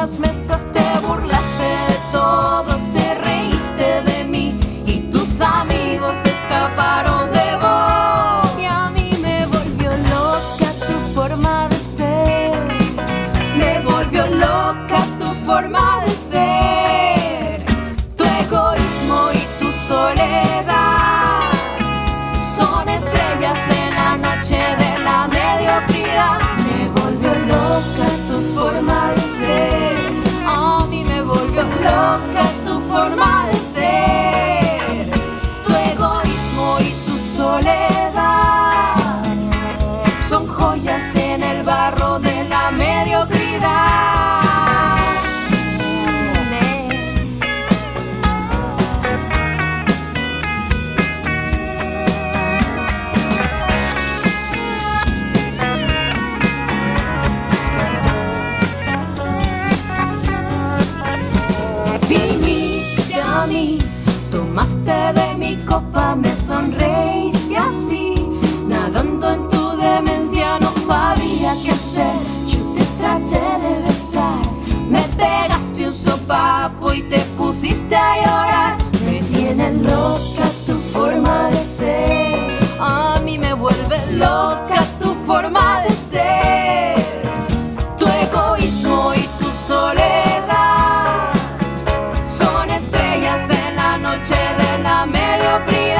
las mesas te burlaste de todos, te reíste de mí y tus amigos escaparon de vos. Y a mí me volvió loca tu forma de ser, me volvió loca tu forma son joyas en el barro de la mediocridad. Viniste a mí, tomaste de mi copa, me sonreíste Me tienen loca tu forma de ser. A mí me vuelve loca tu forma de ser. Tu egoísmo y tu soledad son estrellas en la noche de la mediocridad.